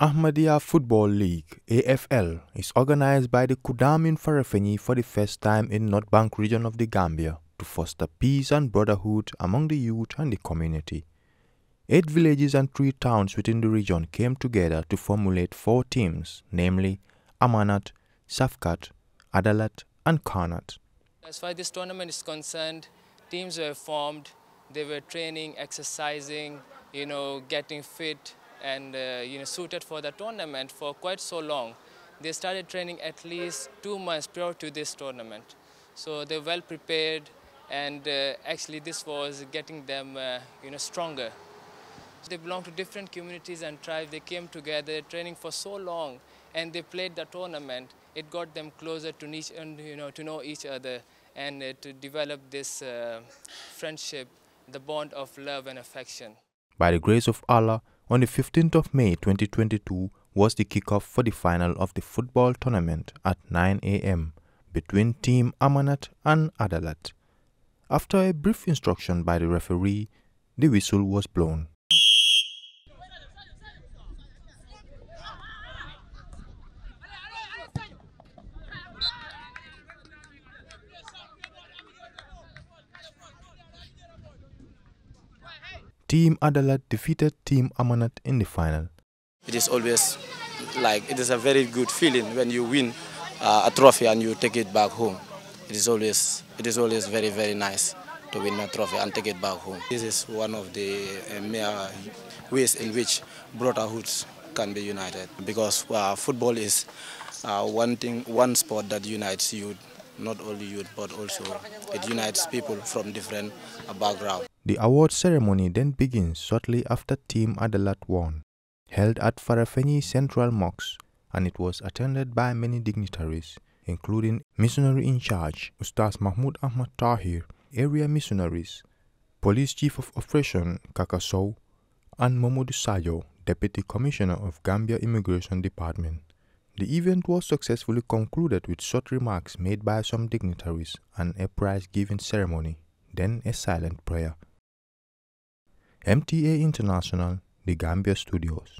Ahmadiyya Football League AFL is organized by the Kudamin Farafenni for the first time in North Bank region of the Gambia to foster peace and brotherhood among the youth and the community. Eight villages and three towns within the region came together to formulate four teams, namely Amanat, Safkat, Adalat, and Karnat. As far as this tournament is concerned, teams were formed, they were training, exercising, you know, getting fit and uh, you know, suited for the tournament for quite so long. They started training at least two months prior to this tournament. So they're well prepared and uh, actually this was getting them uh, you know, stronger. They belong to different communities and tribes. They came together training for so long and they played the tournament. It got them closer to, each, and you know, to know each other and uh, to develop this uh, friendship, the bond of love and affection. By the grace of Allah, on the 15th of May 2022 was the kickoff for the final of the football tournament at 9 a.m. between Team Amanat and Adalat. After a brief instruction by the referee, the whistle was blown. Team Adalat defeated Team Amanat in the final. It is always like it is a very good feeling when you win uh, a trophy and you take it back home. It is always it is always very very nice to win a trophy and take it back home. This is one of the uh, ways in which brotherhoods can be united because uh, football is uh, one thing, one sport that unites youth, not only youth but also it unites people from different backgrounds. The award ceremony then begins shortly after Team Adalat won, held at Farafenni Central Mosque, and it was attended by many dignitaries, including missionary in charge Ustaz Mahmoud Ahmad Tahir, area missionaries, Police Chief of Operation Kakasou, and Momodu Sayo, Deputy Commissioner of Gambia Immigration Department. The event was successfully concluded with short remarks made by some dignitaries and a prize-giving ceremony, then a silent prayer. MTA International, the Gambia Studios.